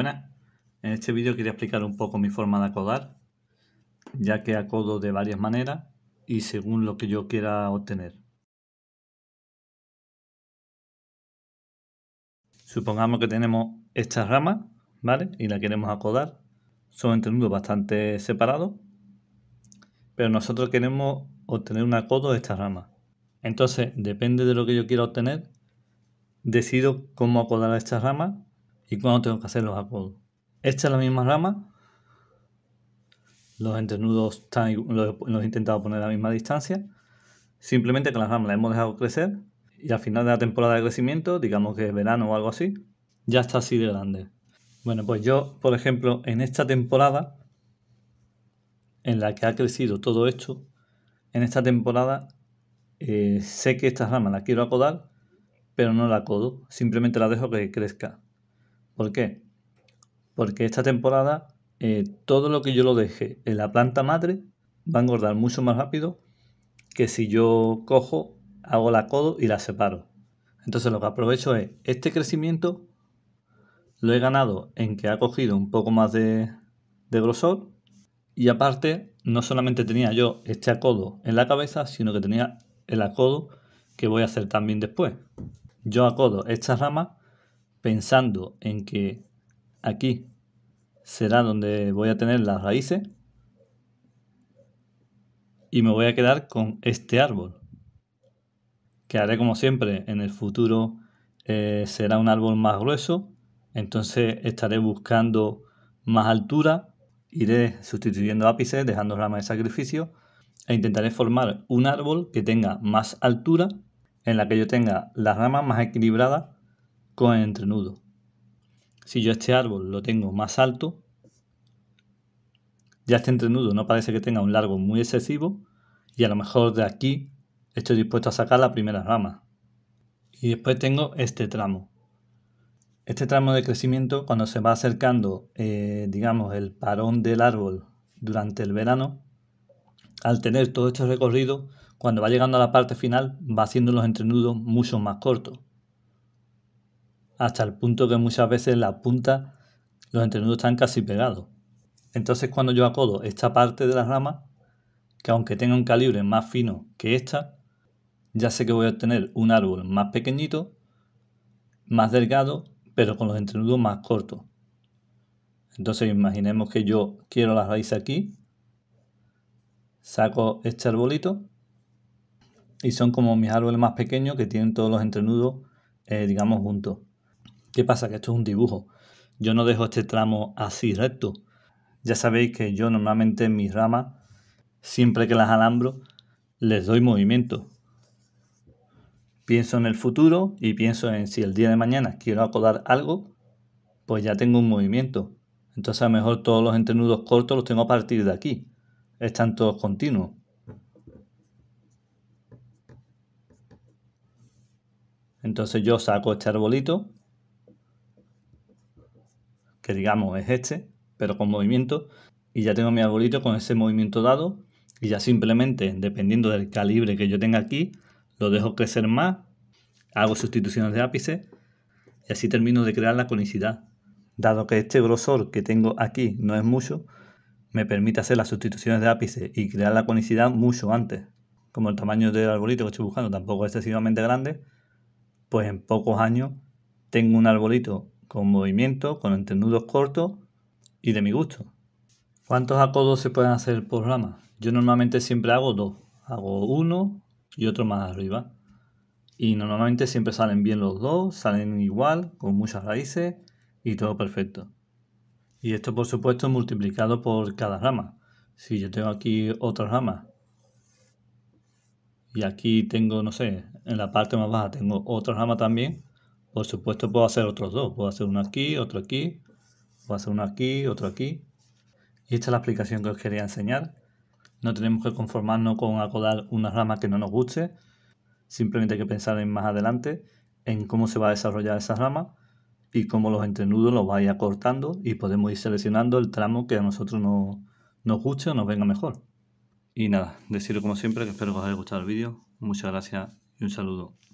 En este vídeo quería explicar un poco mi forma de acodar, ya que acodo de varias maneras y según lo que yo quiera obtener. Supongamos que tenemos esta rama, ¿vale? Y la queremos acodar. Son entrenudos bastante separados, pero nosotros queremos obtener un acodo de esta rama. Entonces, depende de lo que yo quiera obtener, decido cómo acodar a esta rama y cuándo tengo que hacer los acodos. Esta es la misma rama. Los entrenudos están, los, he intentado poner a la misma distancia. Simplemente que la rama la hemos dejado crecer y al final de la temporada de crecimiento, digamos que es verano o algo así, ya está así de grande. Bueno, pues yo, por ejemplo, en esta temporada en la que ha crecido todo esto, en esta temporada eh, sé que esta rama la quiero acodar, pero no la acodo, simplemente la dejo que crezca. ¿Por qué? Porque esta temporada eh, todo lo que yo lo deje en la planta madre va a engordar mucho más rápido que si yo cojo, hago la codo y la separo. Entonces lo que aprovecho es este crecimiento lo he ganado en que ha cogido un poco más de, de grosor y aparte no solamente tenía yo este acodo en la cabeza, sino que tenía el acodo que voy a hacer también después. Yo acodo esta rama pensando en que aquí será donde voy a tener las raíces y me voy a quedar con este árbol que haré como siempre en el futuro eh, será un árbol más grueso entonces estaré buscando más altura iré sustituyendo ápices dejando ramas de sacrificio e intentaré formar un árbol que tenga más altura en la que yo tenga las ramas más equilibradas con el entrenudo. Si yo este árbol lo tengo más alto, ya este entrenudo no parece que tenga un largo muy excesivo y a lo mejor de aquí estoy dispuesto a sacar la primera rama. Y después tengo este tramo. Este tramo de crecimiento cuando se va acercando, eh, digamos, el parón del árbol durante el verano, al tener todo este recorrido, cuando va llegando a la parte final va haciendo los entrenudos mucho más cortos hasta el punto que muchas veces la punta los entrenudos están casi pegados. Entonces cuando yo acodo esta parte de la rama, que aunque tenga un calibre más fino que esta, ya sé que voy a obtener un árbol más pequeñito, más delgado, pero con los entrenudos más cortos. Entonces imaginemos que yo quiero la raíz aquí, saco este arbolito y son como mis árboles más pequeños que tienen todos los entrenudos, eh, digamos, juntos. ¿Qué pasa? Que esto es un dibujo. Yo no dejo este tramo así recto. Ya sabéis que yo normalmente en mis ramas, siempre que las alambro, les doy movimiento. Pienso en el futuro y pienso en si el día de mañana quiero acodar algo, pues ya tengo un movimiento. Entonces a lo mejor todos los entrenudos cortos los tengo a partir de aquí. Están todos continuos. Entonces yo saco este arbolito digamos es este, pero con movimiento, y ya tengo mi arbolito con ese movimiento dado, y ya simplemente, dependiendo del calibre que yo tenga aquí, lo dejo crecer más, hago sustituciones de ápice, y así termino de crear la conicidad. Dado que este grosor que tengo aquí no es mucho, me permite hacer las sustituciones de ápice y crear la conicidad mucho antes. Como el tamaño del arbolito que estoy buscando tampoco es excesivamente grande, pues en pocos años tengo un arbolito con movimiento, con entrenudos cortos y de mi gusto. ¿Cuántos acodos se pueden hacer por rama? Yo normalmente siempre hago dos. Hago uno y otro más arriba. Y normalmente siempre salen bien los dos, salen igual, con muchas raíces y todo perfecto. Y esto por supuesto multiplicado por cada rama. Si yo tengo aquí otra rama y aquí tengo, no sé, en la parte más baja tengo otra rama también, por supuesto puedo hacer otros dos. Puedo hacer uno aquí, otro aquí. Puedo hacer uno aquí, otro aquí. Y esta es la explicación que os quería enseñar. No tenemos que conformarnos con acodar una rama que no nos guste. Simplemente hay que pensar en más adelante en cómo se va a desarrollar esa rama y cómo los entrenudos los vaya cortando y podemos ir seleccionando el tramo que a nosotros nos, nos guste o nos venga mejor. Y nada, deciros como siempre que espero que os haya gustado el vídeo. Muchas gracias y un saludo.